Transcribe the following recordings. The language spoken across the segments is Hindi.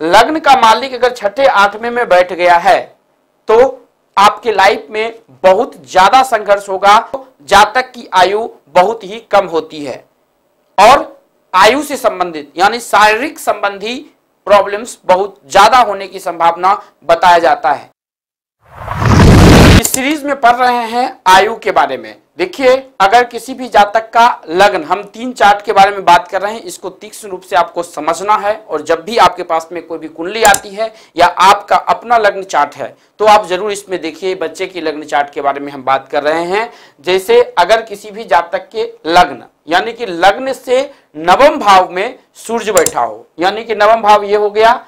लग्न का मालिक अगर छठे आठवें में बैठ गया है तो आपके लाइफ में बहुत ज़्यादा संघर्ष होगा, जातक की आयु बहुत ही कम होती है। और आयु से संबंधित, यानी शारीरिक संबंधी प्रॉब्लम्स बहुत ज़्यादा होने की संभावना बताया जाता है। इस सीरीज़ में पढ़ रहे हैं आयु के बारे में। देखिए, अगर किसी भी जातक का लग्न, हम तीन चार्ट के बारे में बात कर रहे हैं, इसको तीक्ष्ण रूप से आपको समझना है और जब भी आपके पास में कोई भी कुंडली आती है या आपका अपना लग्न चार्ट है तो आप ज़रूर इसमें देखिए, बच्चे की लग्न चार्ट के बारे में हम बात कर रहे हैं। जैसे अगर किसी भी जातक के लग्न, यानी कि लग्न से नवम भाव में सूर्य बैठा हो, यानी कि नवम भाव ये हो गया,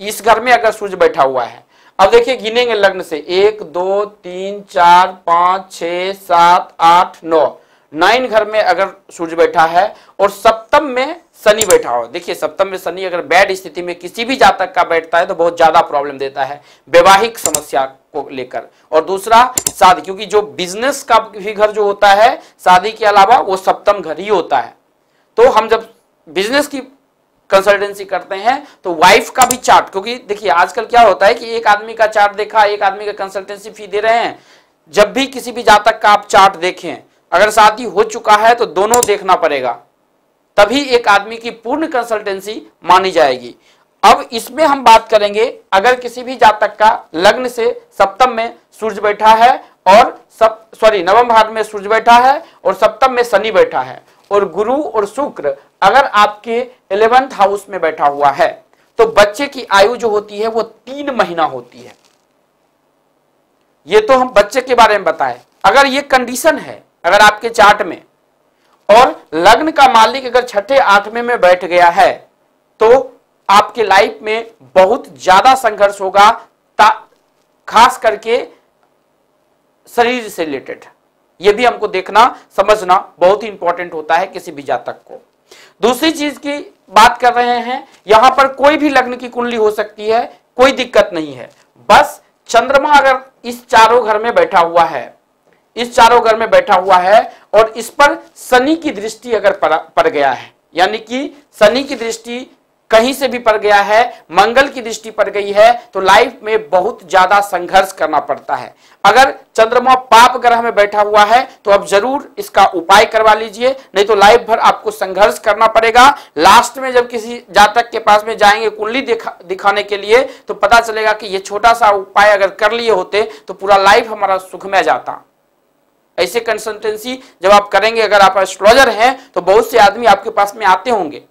इस घर में अगर सूर्य बैठा हुआ है अब देखिए गिनेंगे लग्न से। एक, दो, तीन, चार, पाँच छ सात, आठ, नौ। नाइन घर में अगर सूर्य बैठा है और सप्तम में शनि बैठा हो। देखिए, सप्तम में शनि अगर बैड स्थिति में किसी भी जातक का बैठता है तो बहुत ज़्यादा प्रॉब्लम देता है, वैवाहिक समस्या को लेकर। और दूसरा, शादी, क्योंकि जो बिज़नेस का भी घर जो होता है, शादी के अलावा वो सप्तम घर ही होता है। तो हम जब बिज़नेस की कंसल्टेंसी करते हैं तो वाइफ का भी चार्ट क्योंकि देखिए, आजकल क्या होता है कि एक आदमी का चार्ट देखा, एक आदमी का कंसल्टेंसी फ़ी दे रहे हैं, जब भी किसी भी जातक का आप चार्ट देखें, अगर शादी हो चुका है तो दोनों देखना पड़ेगा, तभी एक आदमी की पूर्ण कंसल्टेंसी मानी जाएगी। अब इसमें हम बात करेंगे, अगर किसी भी जातक का लग्न से सप्तम में सूर्य बैठा है, और सॉरी नवम भाग में सूर्य बैठा है, और सप्तम में शनि बैठा है और गुरु और शुक्र अगर आपके इलेवेंथ हाउस में बैठा हुआ है तो बच्चे की आयु जो होती है, वो तीन महीना होती है। ये तो हम बच्चे के बारे में बताएँ। अगर ये कंडीशन है, अगर आपके चार्ट में, और लग्न का मालिक अगर छठे आठवें में बैठ गया है तो आपके लाइफ में बहुत ज़्यादा संघर्ष होगा खास करके शरीर से रिलेटेड ये भी हमको देखना, समझना बहुत ही इंपॉर्टेंट होता है किसी भी जातक को। दूसरी चीज़ की बात कर रहे हैं, यहाँ पर कोई भी लग्न की कुंडली हो सकती है, कोई दिक्कत नहीं है। बस चंद्रमा अगर इस चारों घर में बैठा हुआ है, इस चारों घर में बैठा हुआ है और इस पर शनि की दृष्टि अगर पड़ गया है, यानी कि शनि की दृष्टि कहीं से भी पड़ गया है मंगल की दृष्टि पड़ गई है तो लाइफ में बहुत ज़्यादा संघर्ष करना पड़ता है। अगर चंद्रमा पाप ग्रह में बैठा हुआ है तो अब ज़रूर इसका उपाय करवा लीजिए नहीं तो लाइफ भर आपको संघर्ष करना पड़ेगा। लास्ट में जब किसी जातक के पास में जाएँगे कुंडली दिखा, दिखाने के लिए तो पता चलेगा कि ये छोटा सा उपाय अगर कर लिए होते तो पूरा लाइफ हमारा सुखमय जाता। ऐसे कंसल्टेंसी जब आप करेंगे अगर आप एस्ट्रोलॉजर हैं तो बहुत से आदमी आपके पास में आते होंगे।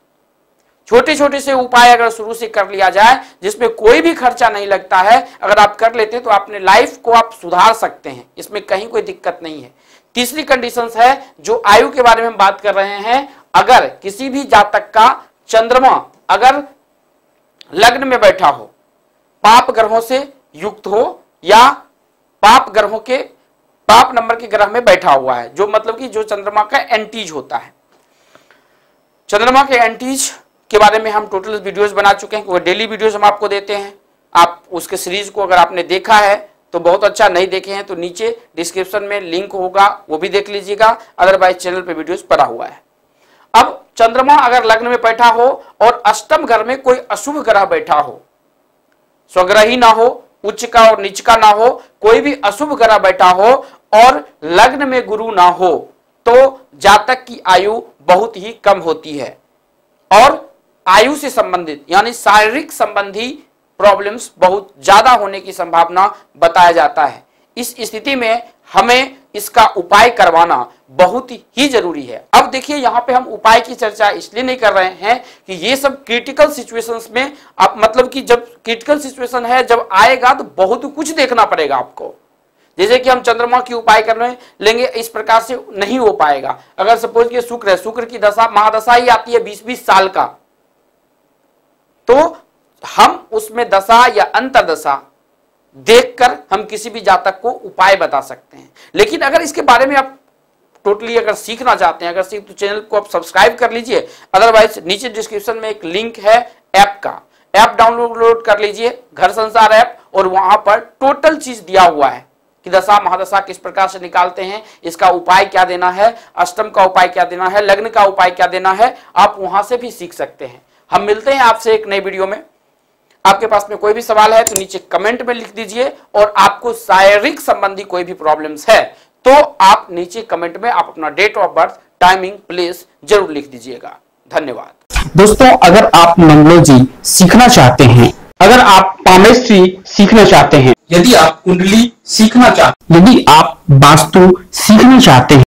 छोटे छोटे से उपाय अगर शुरू से कर लिया जाए, जिसमें कोई भी खर्चा नहीं लगता है, अगर आप कर लेते हैं तो अपने लाइफ को आप सुधार सकते हैं। इसमें कहीं कोई दिक्कत नहीं है। तीसरी कंडीशन है, जो आयु के बारे में बात कर रहे हैं, अगर किसी भी जातक का चंद्रमा अगर लग्न में बैठा हो, पाप ग्रहों से युक्त हो, या पाप ग्रहों के, पाप नंबर के ग्रह में बैठा हुआ है, जो मतलब कि जो चंद्रमा का एंटीज होता है। चंद्रमा के एंटीज के बारे में हम टोटल वीडियोस बना चुके हैं डेली वीडियोस हम आपको देते हैं। आप उसके सीरीज़ को अगर आपने देखा है तो बहुत अच्छा नहीं देखे हैं तो नीचे डिस्क्रिप्शन में लिंक होगा, वो भी देख लीजिएगा। अदरवाइज़ चैनल पे वीडियोस पड़ा हुआ है। अब चंद्रमा अगर लग्न में बैठा हो और अष्टम घर में कोई अशुभ ग्रह बैठा हो, स्वग्रही ना हो, उच्च का और नीच का ना हो, कोई भी अशुभ ग्रह बैठा हो और लग्न में गुरु ना हो तो जातक की आयु बहुत ही कम होती है। और आयु से संबंधित, यानी शारीरिक संबंधी प्रॉब्लम्स बहुत ज़्यादा होने की संभावना बताया जाता है। इस स्थिति में हमें इसका उपाय करवाना बहुत ही ज़रूरी है। अब देखिए, यहाँ पे हम उपाय की चर्चा इसलिए नहीं कर रहे हैं कि ये सब क्रिटिकल सिचुएशंस में आप मतलब कि जब क्रिटिकल सिचुएशन है, जब आएगा तो बहुत कुछ देखना पड़ेगा आपको। जैसे कि हम चंद्रमा की उपाय कर रहे लेंगे, इस प्रकार से नहीं हो पाएगा। अगर सपोज़ कि शुक्र है, शुक्र की दशा, महादशा ही आती है बीस बीस साल का। तो हम उसमें दशा या अंतर दशा देखकर हम किसी भी जातक को उपाय बता सकते हैं। लेकिन अगर इसके बारे में आप टोटली अगर सीखना चाहते हैं, अगर सीख तो चैनल को आप सब्सक्राइब कर लीजिए। अदरवाइज़ नीचे डिस्क्रिप्शन में एक लिंक है ऐप का। ऐप डाउनलोड कर लीजिए, घर संसार ऐप और वहाँ पर टोटल चीज़ दिया हुआ है कि दशा, महादशा किस प्रकार से निकालते हैं, इसका उपाय क्या देना है, अष्टम का उपाय क्या देना है, लग्न का उपाय क्या देना है, आप वहाँ से भी सीख सकते हैं। हम मिलते हैं आपसे एक नई वीडियो में। आपके पास में कोई भी सवाल है तो नीचे कमेंट में लिख दीजिए और आपको शारीरिक संबंधी कोई भी प्रॉब्लम्स है तो आप नीचे कमेंट में आप अपना date of birth timing place ज़रूर लिख दीजिएगा। धन्यवाद। दोस्तों अगर आप मंगलोजी सीखना चाहते हैं अगर आप पामेस्ट्री सीखना चाहते हैं यदि आप कुंडली सीखना चाहते यदि आप वास्तु सीखना चाहते हैं